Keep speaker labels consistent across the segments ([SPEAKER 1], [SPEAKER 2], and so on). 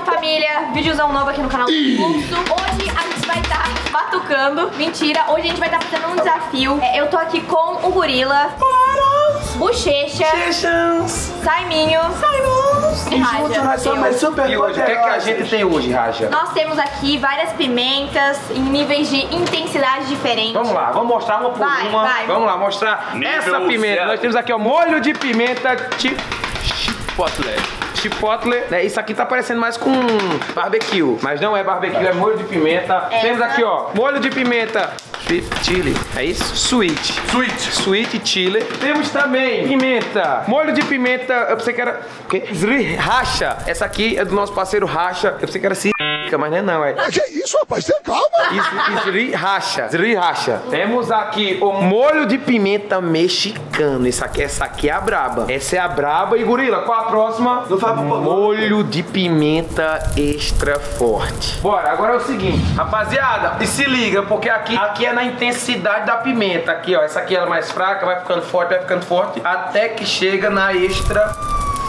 [SPEAKER 1] Salve família! Vídeozão novo aqui no canal do Fluxo. Hoje a gente vai estar batucando. Mentira, hoje a gente vai estar fazendo um desafio. É, eu tô aqui com o Gorila, Bochecha, Saiminho e
[SPEAKER 2] Junto nós
[SPEAKER 1] Raja.
[SPEAKER 2] somos super
[SPEAKER 3] E hoje, o que, é que a gente tem hoje, Raja?
[SPEAKER 1] Nós temos aqui várias pimentas em níveis de intensidade diferentes.
[SPEAKER 3] Vamos lá, vamos mostrar uma por
[SPEAKER 1] Vai,
[SPEAKER 3] uma.
[SPEAKER 1] vai.
[SPEAKER 3] Vamos lá, mostrar
[SPEAKER 4] Nível
[SPEAKER 3] essa pimenta.
[SPEAKER 4] zero.
[SPEAKER 3] Nós temos aqui, ó, molho de pimenta chi- chipotle. Chipotle, né? Isso aqui tá parecendo mais com barbecue, mas não é barbecue, é molho de pimenta.
[SPEAKER 1] Essa.
[SPEAKER 3] Temos aqui, ó, molho de pimenta sweet chili, é isso? Sweet.
[SPEAKER 2] Sweet.
[SPEAKER 3] Sweet chili. Temos também pimenta. Molho de pimenta. Eu pensei que era. O quê? Racha. Essa aqui é do nosso parceiro Racha. Eu pensei que era Mas não é não. É
[SPEAKER 5] Que isso, rapaz? Tem calma.
[SPEAKER 3] isso, Zri Racha. Racha. Temos aqui o molho de pimenta mexicano. Essa aqui, essa aqui é a braba. Essa é a braba. E gorila, qual a próxima?
[SPEAKER 2] Não faz.
[SPEAKER 3] Molho de pimenta extra forte. Bora, agora é o seguinte, rapaziada, e se liga, porque aqui, aqui é na intensidade da pimenta. Aqui, ó, essa aqui é mais fraca, vai ficando forte, vai ficando forte, até que chega na extra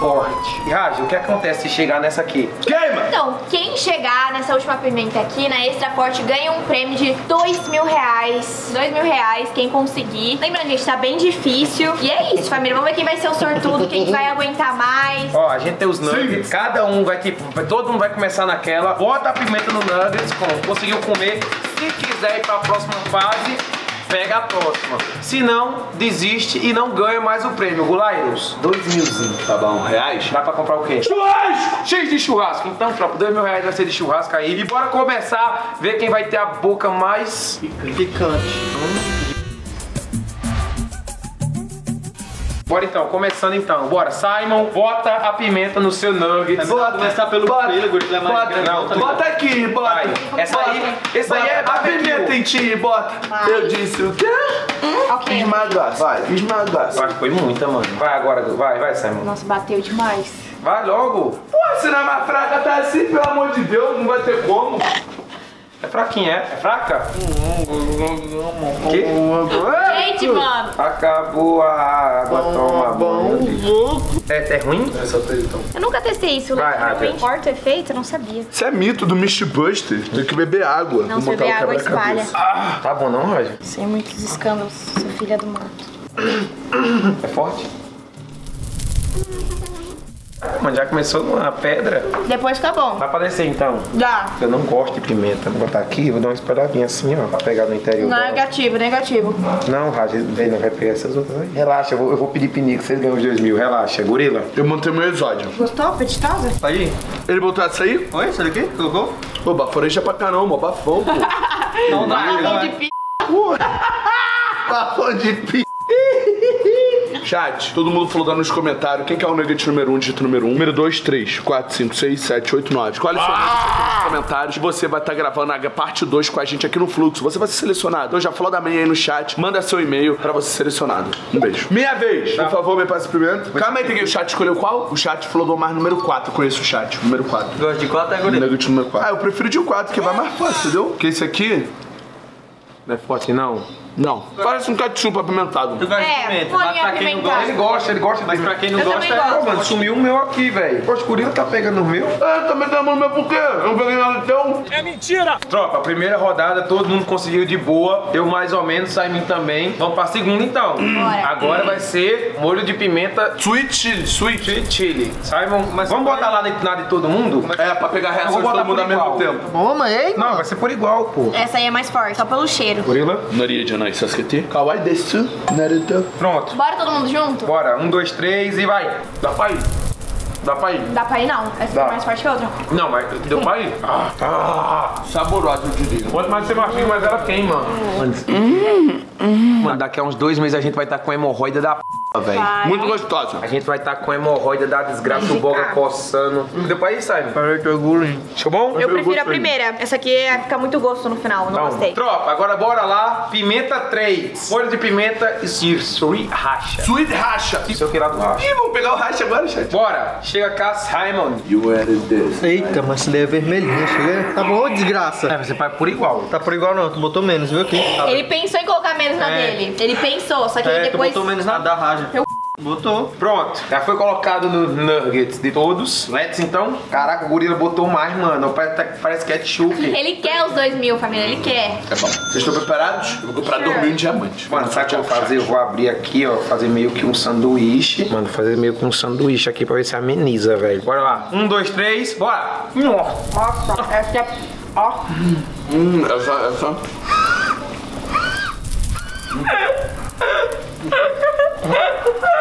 [SPEAKER 3] forte. E Raja, o que acontece se chegar nessa aqui?
[SPEAKER 2] Queima.
[SPEAKER 1] Então, quem chegar nessa última pimenta aqui, na Extra Forte, ganha um prêmio de dois mil reais. Dois mil reais, quem conseguir. Lembrando, gente, tá bem difícil. E é isso, família. Vamos ver quem vai ser o sortudo, quem vai aguentar mais.
[SPEAKER 3] Ó, a gente tem os nuggets, cada um vai tipo, todo mundo vai começar naquela, bota a pimenta no nuggets, como conseguiu comer. Se quiser ir pra próxima fase, pega a próxima. Se não, desiste e não ganha mais o prêmio. Gulairos, dois milzinho.
[SPEAKER 2] Tá bom, reais?
[SPEAKER 3] Dá pra comprar o quê?
[SPEAKER 2] Churrasco.
[SPEAKER 3] X de churrasco. Então, tropa, dois mil reais vai ser de churrasco aí. E bora começar, ver quem vai ter a boca mais Bora então, começando então. Bora, Simon, bota a pimenta no seu nuggets.
[SPEAKER 2] Bota.
[SPEAKER 4] começar pelo
[SPEAKER 2] Bota.
[SPEAKER 4] gorila é mais
[SPEAKER 2] Bota.
[SPEAKER 4] grande,
[SPEAKER 3] não,
[SPEAKER 2] Bota aqui, bota.
[SPEAKER 3] Vai. Essa aí, esse aí é
[SPEAKER 2] Bota. A ti, bota. Eu disse o quê?
[SPEAKER 1] Ok.
[SPEAKER 2] Esmagar, vai, esmagar.
[SPEAKER 3] Eu acho que foi muita, mano. Vai agora, vai, vai, Simon.
[SPEAKER 1] Nossa, bateu demais.
[SPEAKER 3] Vai logo.
[SPEAKER 2] Pô, se não é mais fraca, tá assim, pelo amor de Deus, não vai ter como.
[SPEAKER 3] É fraquinha, é? É fraca? Que?
[SPEAKER 1] Gente, mano.
[SPEAKER 3] Acabou a água, toma banho. É, é ruim?
[SPEAKER 1] Eu nunca testei isso.
[SPEAKER 3] Vai,
[SPEAKER 1] Realmente,
[SPEAKER 3] Raja.
[SPEAKER 1] corta o efeito, eu não sabia.
[SPEAKER 2] Isso é mito do Mist Buster. Tem que beber água.
[SPEAKER 1] Não, se beber água, espalha.
[SPEAKER 2] quebra-cabeça.
[SPEAKER 3] Tá bom não, Roger?
[SPEAKER 1] Sem muitos escândalos, sou filha do mato.
[SPEAKER 3] É forte? Mano, já começou numa pedra.
[SPEAKER 1] Depois fica bom.
[SPEAKER 3] Pra descer então.
[SPEAKER 1] Dá.
[SPEAKER 3] Eu não gosto de pimenta. Vou botar aqui, vou dar uma esperadinha assim, ó. Pra pegar no interior. dela.
[SPEAKER 1] Negativo, negativo.
[SPEAKER 3] Não, Rádio, ele não vai pegar essas outras aí. Relaxa, eu vou, eu vou pedir pinico, vocês ganham os dois mil. Relaxa, gorila.
[SPEAKER 2] Eu montei meu exódio.
[SPEAKER 1] Gostou? Apetitosa?
[SPEAKER 4] Aí.
[SPEAKER 2] Ele botou essa aí?
[SPEAKER 4] Oi, isso daqui? Colocou?
[SPEAKER 2] Pô, baforeja pra caramba, bafão, pô.
[SPEAKER 4] Não dá,
[SPEAKER 1] Bafão
[SPEAKER 4] vai.
[SPEAKER 1] de pi...
[SPEAKER 2] bafão de pi. Chat, todo mundo falou lá nos comentários quem que é o nugget número 1, um, dígito número 1. Um. Número 2, 3, 4, 5, 6, 7, 8, 9. Escolhe seu nugget aqui nos comentários. Você vai estar gravando a parte 2 com a gente aqui no Fluxo. Você vai ser selecionado. Então já falou da manhã aí no chat. Manda seu e-mail pra você ser selecionado. Um beijo. Minha vez. Por favor, me passe primeiro. Calma aí, tem que o chat escolheu qual? O chat falou do mais número 4. Eu conheço o chat. Número 4.
[SPEAKER 4] Gosto de quatro, é gorila.
[SPEAKER 2] Nugget número 4. Ah, eu prefiro de 4, que vai mais fácil, entendeu? Porque esse aqui.
[SPEAKER 3] Não é forte não?
[SPEAKER 2] Não. Parece um ketchup apimentado.
[SPEAKER 4] De
[SPEAKER 1] É,
[SPEAKER 4] pimenta,
[SPEAKER 1] bolinha
[SPEAKER 4] mas pra quem não
[SPEAKER 1] apimentada.
[SPEAKER 4] gosta...
[SPEAKER 3] Ele gosta, ele gosta.
[SPEAKER 4] Mas pra quem não
[SPEAKER 1] Eu
[SPEAKER 4] gosta,
[SPEAKER 1] também
[SPEAKER 4] é...
[SPEAKER 1] gosto.
[SPEAKER 3] Pô, mano, sumiu o meu aqui, velho. Poxa, o gorila tá pegando o meu.
[SPEAKER 2] É, também tá mandando meu por quê? Eu não peguei nada teu.
[SPEAKER 3] Tropa, a primeira rodada todo mundo conseguiu de boa. Eu mais ou menos, Simon também. Vamos pra segunda então.
[SPEAKER 1] Bora.
[SPEAKER 3] Agora vai ser molho de pimenta
[SPEAKER 2] Sweet chili, sweet.
[SPEAKER 3] sweet chili. Simon, mas vamos botar lá na, na de todo mundo?
[SPEAKER 2] É, pra pegar a reação de
[SPEAKER 3] vou
[SPEAKER 2] todo
[SPEAKER 3] botar
[SPEAKER 2] mundo ao mesmo tempo.
[SPEAKER 4] Bom, ei,
[SPEAKER 3] Não, vai ser por igual, pô.
[SPEAKER 1] Essa aí é mais forte, só pelo cheiro.
[SPEAKER 3] Gorila?
[SPEAKER 2] Naria Janai Sasuke. Kawaii desu. Naruto.
[SPEAKER 3] Pronto.
[SPEAKER 1] Bora todo mundo junto?
[SPEAKER 3] Bora, um, dois, três e vai.
[SPEAKER 2] Dá pra ir. Dá pra ir.
[SPEAKER 1] Dá pra ir não, essa
[SPEAKER 3] Dá.
[SPEAKER 1] é mais forte que a outra.
[SPEAKER 3] Não, mas deu pra ir? Ah, ah.
[SPEAKER 2] Saborosa, eu diria.
[SPEAKER 3] Quanto mais você mastiga, mais ela queima. Mano, daqui a uns dois meses a gente vai estar com hemorroida da p, velho.
[SPEAKER 2] Muito gostosa.
[SPEAKER 3] A gente vai estar com hemorroida da desgraça, o boga coçando. Deu pra ir, Simon? Ficou bom?
[SPEAKER 1] Eu prefiro a primeira. Essa aqui é, fica muito gosto no final, não
[SPEAKER 3] Então,
[SPEAKER 1] gostei.
[SPEAKER 3] tropa, agora bora lá. Pimenta 3. Molho de pimenta e siri racha.
[SPEAKER 2] Sweet racha.
[SPEAKER 3] Isso é o que lá do racha.
[SPEAKER 2] Ih, vamos pegar o racha agora, chat.
[SPEAKER 3] Bora, chega cá, Simon.
[SPEAKER 2] You added this.
[SPEAKER 4] Eita, mas daí é vermelhinho, chega. Tá bom, desgraça.
[SPEAKER 3] É, você vai por igual.
[SPEAKER 4] Tá por igual não, tu botou menos, viu aqui? Tá
[SPEAKER 1] Ele pensou em colocar menos na
[SPEAKER 4] É.
[SPEAKER 1] dele. Ele pensou, só que
[SPEAKER 4] É, tu
[SPEAKER 1] depois.
[SPEAKER 4] botou menos na da raja. Botou.
[SPEAKER 3] Pronto, já foi colocado no nuggets de todos. Let's então. Caraca, o gorila botou mais, mano. Parece, parece ketchup.
[SPEAKER 1] Ele quer os dois mil, família, ele quer.
[SPEAKER 2] É bom. Vocês estão preparados? Eu vou comprar dois mil em diamante.
[SPEAKER 3] Mano, sabe o que eu vou fazer? Eu vou abrir aqui, ó, fazer meio que um sanduíche. Mano, fazer meio que um sanduíche aqui pra ver se ameniza, velho. Bora lá. Um, dois, três, bora!
[SPEAKER 1] Nossa, essa é... Ó.
[SPEAKER 2] Hum, essa, essa. Qual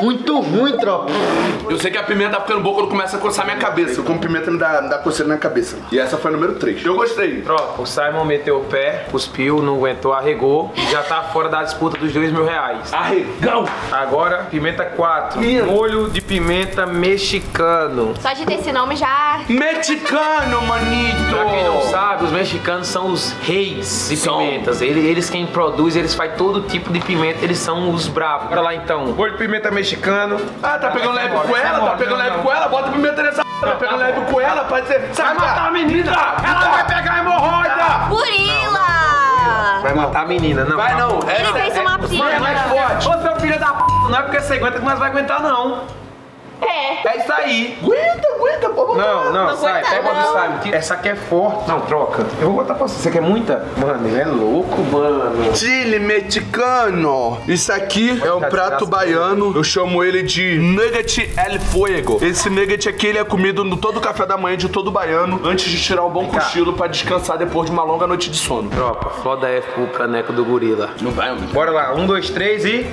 [SPEAKER 4] Muito ruim, tropa.
[SPEAKER 2] Eu sei que a pimenta tá ficando boa quando começa a coçar minha cabeça. Eu como pimenta me dá, me dá coceira na cabeça. E essa foi a número 3. Eu gostei.
[SPEAKER 3] Pronto, o Simon meteu o pé, cuspiu, não aguentou, arregou e já tá fora da disputa dos dois mil reais.
[SPEAKER 2] Arregão!
[SPEAKER 3] Agora, pimenta 4.
[SPEAKER 2] Minha.
[SPEAKER 3] Molho de pimenta mexicano.
[SPEAKER 1] Só de ter esse nome já...
[SPEAKER 2] Mexicano, manito!
[SPEAKER 3] Pra quem não sabe, os mexicanos são os reis de
[SPEAKER 2] São.
[SPEAKER 3] pimentas. Eles, eles quem produz, eles fazem todo tipo de pimenta, eles são os bravos. Bora lá então. Molho de pimenta mexicano.
[SPEAKER 2] Ah, tá pegando leve com ela? Tá pegando leve com ela? Bota pimenta nessa p. Tá pegando leve com ela? Pode ser.
[SPEAKER 3] Vai matar a menina! Ela vai pegar hemorroida!
[SPEAKER 1] Gorila!
[SPEAKER 3] Vai matar a menina, não.
[SPEAKER 2] Vai não. É,
[SPEAKER 1] Ele fez uma
[SPEAKER 3] Mano, é mais
[SPEAKER 1] piscina.
[SPEAKER 3] forte. Ô, seu filho da p, não é porque você aguenta que nós vai aguentar, não.
[SPEAKER 1] É.
[SPEAKER 3] É isso aí.
[SPEAKER 2] Aguenta, aguenta, pô.
[SPEAKER 3] Não, não,
[SPEAKER 1] Não
[SPEAKER 3] sai,
[SPEAKER 1] aguenta,
[SPEAKER 3] pega
[SPEAKER 1] não.
[SPEAKER 3] o Simon. Essa aqui é forte. Não, troca. Eu vou botar pra você. Você quer muita? Mano, ele é louco, mano.
[SPEAKER 2] Chile mexicano. Isso aqui é um prato baiano. Eu chamo ele de Nugget El Fuego. Esse nugget aqui ele é comido no todo café da manhã de todo baiano antes de tirar um bom cochilo pra descansar depois de uma longa noite de sono.
[SPEAKER 3] Tropa, foda F pro caneco do gorila.
[SPEAKER 2] Não vai, homem.
[SPEAKER 3] Bora lá, um, dois, três e.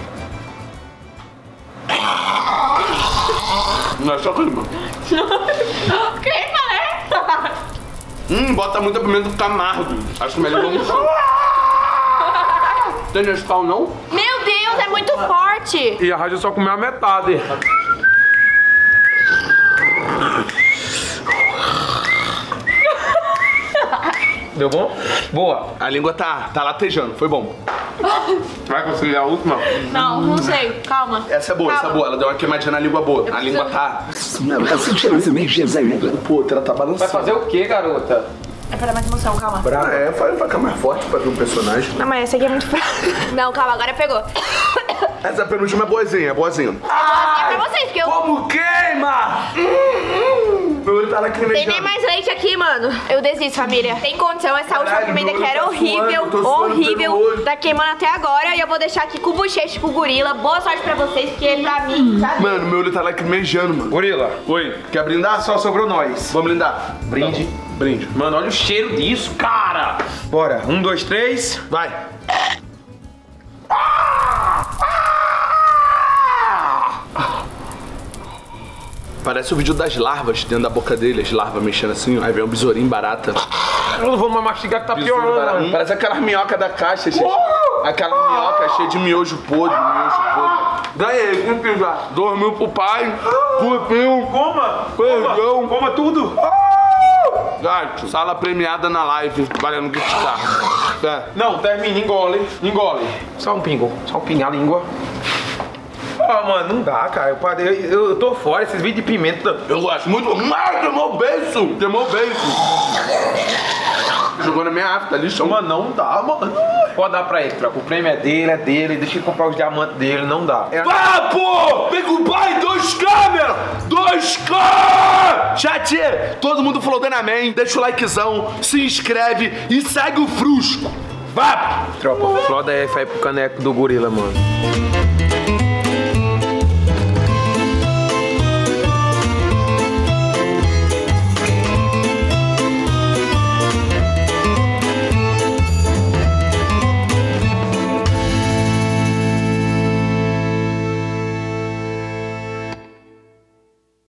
[SPEAKER 2] Não é só clima.
[SPEAKER 1] Queima, né?
[SPEAKER 2] Hum, bota muita pimenta fica amargo. Acho melhor vamos. Tem Nescau não?
[SPEAKER 1] Meu Deus, é muito forte.
[SPEAKER 3] E a rádio só comeu a metade. Deu bom? Boa.
[SPEAKER 2] A língua tá, tá latejando, foi bom.
[SPEAKER 3] Vai conseguir a última?
[SPEAKER 1] Não, não sei. Calma.
[SPEAKER 2] Essa é boa, essa é
[SPEAKER 1] Calma.
[SPEAKER 2] boa. Ela deu uma queimadinha na língua boa. A língua tá. Pô, ela tá
[SPEAKER 3] Vai
[SPEAKER 2] balançando.
[SPEAKER 3] fazer o que, garota?
[SPEAKER 1] É pra dar mais emoção, calma.
[SPEAKER 2] É, vai ficar mais forte pra ver um personagem.
[SPEAKER 1] Não, mas essa aqui é muito fraca. Não, calma, agora pegou.
[SPEAKER 2] Essa penúltima é boazinha, é boazinha.
[SPEAKER 1] Ah, é pra vocês, porque eu...
[SPEAKER 2] Como! Tá
[SPEAKER 1] Tem nem
[SPEAKER 2] lacrimejando.
[SPEAKER 1] mais leite aqui, mano. Eu desisto, família. Tem condição, essa última comida
[SPEAKER 2] olho
[SPEAKER 1] era
[SPEAKER 2] tá
[SPEAKER 1] horrível,
[SPEAKER 2] suando, tô suando
[SPEAKER 1] horrível. Tá queimando até agora e eu vou deixar aqui com o bochecho com o gorila. Boa sorte pra vocês, porque pra mim, tá?
[SPEAKER 2] Mano, meu olho tá lacrimejando, mano.
[SPEAKER 3] Gorila,
[SPEAKER 2] Oi, quer brindar?
[SPEAKER 3] só sobrou nós.
[SPEAKER 2] Vamos brindar.
[SPEAKER 3] Brinde.
[SPEAKER 2] Brinde.
[SPEAKER 3] Mano, olha o cheiro disso, cara. Bora, um, dois, três.
[SPEAKER 2] Vai. Parece o vídeo das larvas dentro da boca dele, as larvas mexendo assim, ó. aí vem um besourinho barata.
[SPEAKER 3] Eu não vou mais mastigar que tá piorando. mano.
[SPEAKER 2] Parece aquela minhoca da caixa, cheia, aquela minhoca cheia de miojo podre, miojo podre. Ganhei, cumpri já. Dormiu pro pai, cumpriu.
[SPEAKER 3] Coma,
[SPEAKER 2] Perdão.
[SPEAKER 3] coma tudo.
[SPEAKER 2] Gato, sala premiada na live, valendo gift card. É.
[SPEAKER 3] Não, termina, engole, engole. Só um pingo, só um pingo a língua. Ah, mano, não dá, cara. Eu, parei- eu, eu tô fora, esses vídeos de pimenta.
[SPEAKER 2] Eu gosto muito. Mas queimou o beiço! Queimou o beiço! Jogou na minha afta ali, chama.
[SPEAKER 3] Mano, não dá, mano. Pode dar pra ele, troca. O prêmio é dele, é dele. Deixa ele comprar os diamantes dele, não dá. É-
[SPEAKER 2] Ah, pô! Pega o pai, 2K, meu! 2K! Chat, todo mundo falou Denaman, deixa o likezão, se inscreve e segue o Frusco. Vá!
[SPEAKER 3] Tropa, Floda F aí pro caneco do gorila, mano.